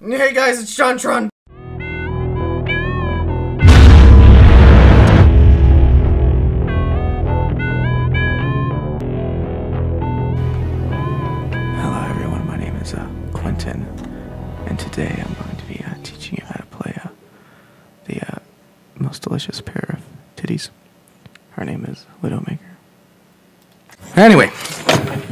Hey guys, it's JonTron. Hello everyone, my name is uh, Quentin, and today I'm going to be uh, teaching you how to play uh, the uh, most delicious pair of titties. Her name is Widowmaker. Anyway,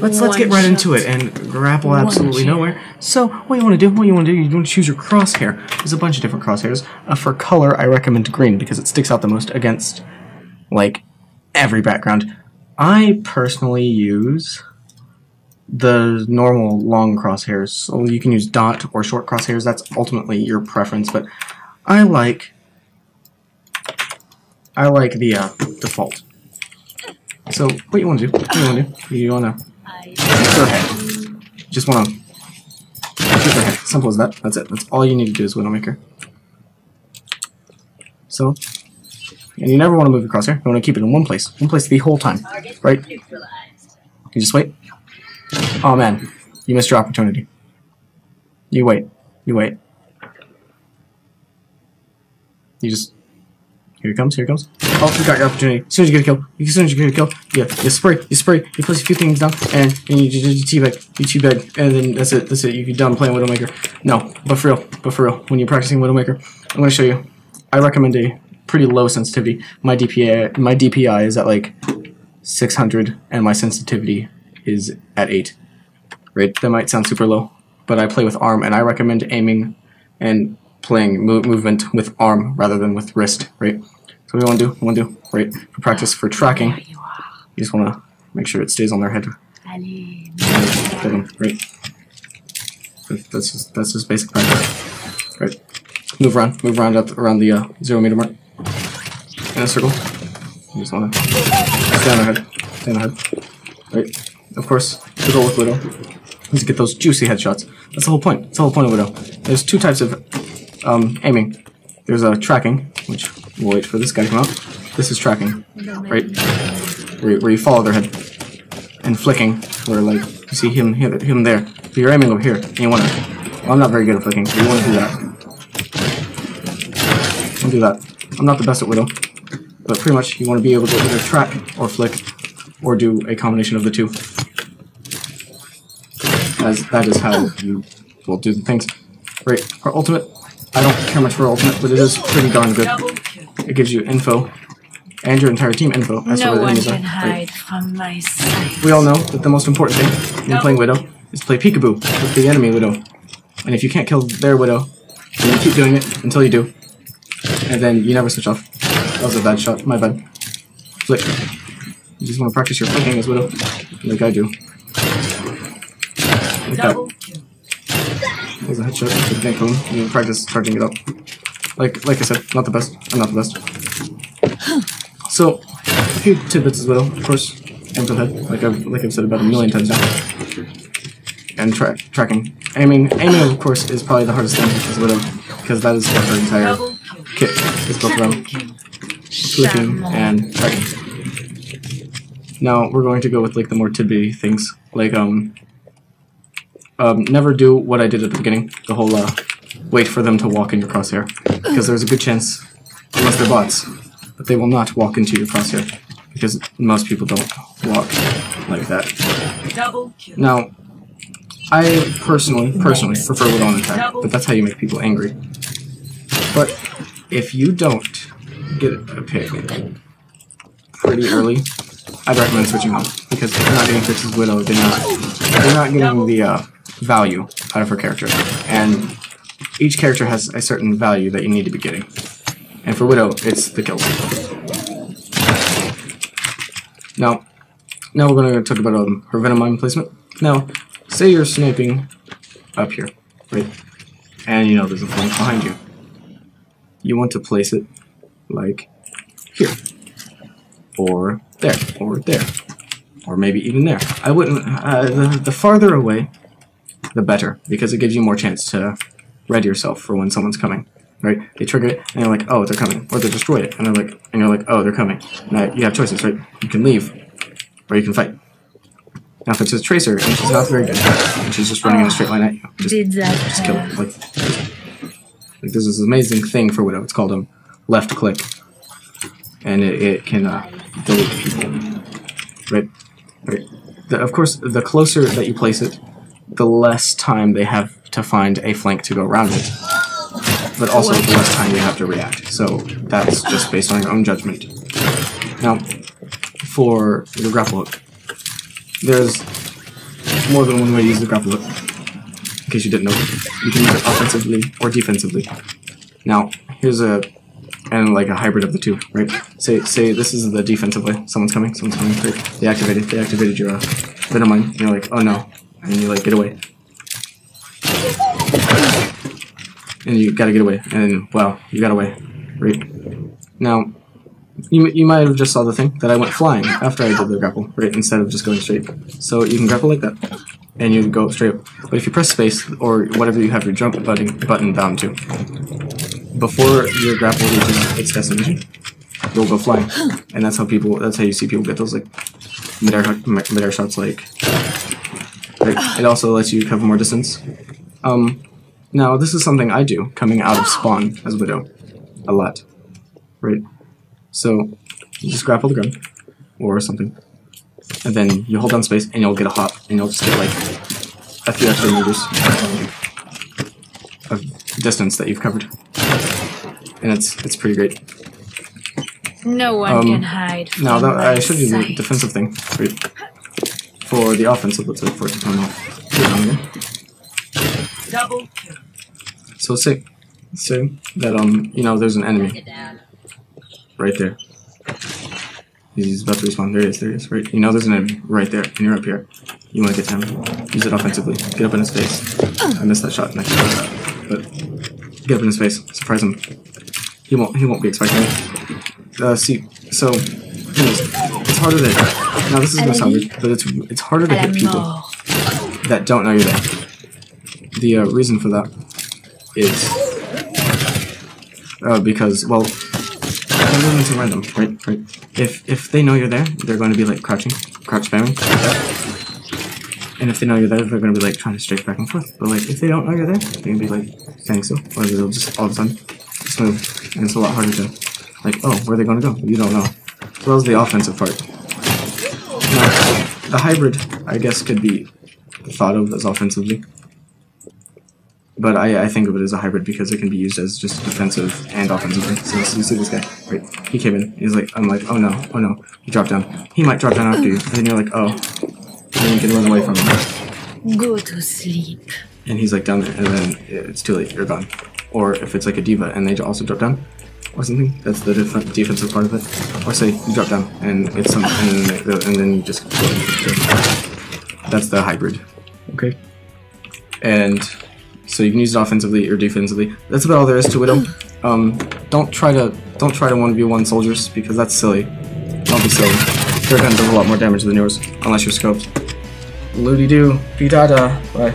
let's let's get right into it and grapple absolutely nowhere. So, what you want to do? What you want to do? You want to choose your crosshair. There's a bunch of different crosshairs. Uh, for color, I recommend green because it sticks out the most against like every background. I personally use the normal long crosshairs. So you can use dot or short crosshairs. That's ultimately your preference, but I like I like the uh, default. So what you want to do? What you want to do? You want to Just want to. Simple as that. That's it. That's all you need to do is Widowmaker. So, and you never want to move across here. You want to keep it in one place. One place the whole time. Right? You just wait. Oh man, you missed your opportunity. You wait. You wait. You just. Here it comes, here it comes. Oh, you got your opportunity. As soon as you get a kill, as soon as you get a kill, yeah, you spray, you spray, you place a few things down, and, and you, you, you teabag, you teabag, and then that's it, that's it, you're done playing Widowmaker. No, but for real, but for real, when you're practicing Widowmaker, I'm gonna show you. I recommend a pretty low sensitivity. My DPI, my DPI is at like 600, and my sensitivity is at 8 right? That might sound super low, but I play with arm, and I recommend aiming and playing mo movement with arm rather than with wrist, right? So what we want to do, we want to do, right? For practice for tracking, you just want to make sure it stays on their head. Right? That's just that's just basic practice, right? Move around, move around up around the uh, zero meter mark in a circle. You just want to stay on their head, stay on their head, right? Of course, the goal with Widow is to get those juicy headshots. That's the whole point. That's the whole point of Widow. There's two types of um, aiming. There's a uh, tracking, which we'll wait for this guy to come out. This is tracking, right? Where, you- where you follow their head. And flicking, where like you see him him, him there. But you're aiming over here, and you want to. Well, I'm not very good at flicking, but you want to do that. Don't do that. I'm not the best at Widow, but pretty much you want to be able to either track or flick, or do a combination of the two. As that is how you will do the things. Right, for ultimate, I don't care much for ultimate, but it is pretty darn good. It gives you info and your entire team info to No the one are. Uh, can right? from my sight. We all know that the most important thing when playing Widow is to play peekaboo with the enemy Widow. And if you can't kill their Widow, then you keep doing it until you do. And then you never switch off. That was a bad shot, my bad. Flick. You just want to practice your flicking as Widow, like I do. Like that. That a headshot. Gank boom. You to practice charging it up. Like like I said, not the best. I'm not the best. So, a few tidbits as well. Of course, the head, like I've like I've said about a million times now. And track tracking, aiming, aiming of course is probably the hardest thing as well because that is what our entire kit is built around. Flicking and tracking. Now we're going to go with like the more tidbitty things, like um, um, never do what I did at the beginning. The whole uh, wait for them to walk in your crosshair, because there's a good chance, unless they're bots, that they will not walk into your crosshair, because most people don't walk like that. Now, I personally, personally prefer Widow on attack, but that's how you make people angry. But if you don't get a pick pretty early, I'd recommend switching on because if they're not getting as Widow, they're not they're not getting the uh, value out of her character, and each character has a certain value that you need to be getting. And for Widow, it's the kills. Now, now we're going to talk about um, her Venom placement. Now, say you're sniping up here, right? And you know there's a flank behind you. You want to place it like here, or there, or there, or maybe even there. I wouldn't. Uh, the, the farther away, the better, because it gives you more chance to ready yourself for when someone's coming. Right? They trigger it, and you're like, oh, they're coming, or they destroy it, and they're like, and you're like, oh, they're coming. Now you have choices, right? You can leave, or you can fight. Now, if it's a tracer and she's not very good, and she's just running in a straight line at you, just Did that just kill hurt? it. Like, this is an amazing thing for Widow. It's called a left click, and it, it can uh, delete people. Right, right. The, of course, the closer that you place it, the less time they have to find a flank to go around it. But also the less time they have to react. So that's just based on your own judgment. Now, for your grapple hook, there's more than one way to use the grapple hook. In case you didn't know, you can use it offensively or defensively. Now, here's a and like a hybrid of the two, right? Say say this is the defensive way. Someone's coming. Someone's coming. They activated. They activated your uh, venom mine. And you're like, oh no, and you like get away, and you gotta get away, and wow, you got away, right? Now, you you might have just saw the thing that I went flying after I did the grapple, right? Instead of just going straight. So you can grapple like that, and you go straight up. But if you press space or whatever you have your jump button button down to, before your grapple reaches its destination, you'll go flying, and that's how people. That's how you see people get those like midair midair shots. Like? It also lets you cover more distance. Um, now this is something I do coming out of spawn as Widow, a lot, right? So you just grapple the gun or something, and then you hold down space, and you'll get a hop, and you'll just get like a few extra meters of distance that you've covered, and it's it's pretty great. No one Um, can hide from Now that I showed you the defensive thing, right? For the offensive, for it to come off. Double. So say say that um you know there's an enemy right there. He's about to respawn. There he is. There he is. Right. You know there's an enemy right there, and you're up here. You want to get him. Use it offensively. Get up in his face. I missed that shot next shot, but get up in his face. Surprise him. He won't. He won't be expecting it. Uh, see. So anyways, it's harder to. Now this is gonna sound weird, but it's it's harder to hit people that don't know you're there. The uh, reason for that is uh, because well, everyone's random, right? Right. If if they know you're there, they're going to be like crouching, crouch spamming. And if they know you're there, they're going to be like trying to strike back and forth. But like if they don't know you're there, they're going to be like standing still, or they'll just all of a sudden just move, and it's a lot harder to like oh where are they going to go? You don't know. So that was the offensive part. Now, the hybrid, I guess, could be thought of as offensively. But I, I think of it as a hybrid because it can be used as just defensive and offensively. So, so you see this guy, right? He came in. He's like, I'm like, oh no, oh no. He dropped down. He might drop down after you. And then you're like, oh. And then you can run away from him. Go to sleep. And he's like down there, and then it's too late. You're gone. Or if it's like a D.Va and they also drop down, or something. That's the def- defensive part of it. Or say you drop down and it's some, and then, and then you just. That's the hybrid. Okay. And so you can use it offensively or defensively. That's about all there is to Widow. Um, don't try to don't try to one v one soldiers because that's silly. Don't be silly. Their gun does a lot more damage than yours unless you're scoped. Loody doo, be da da. Bye.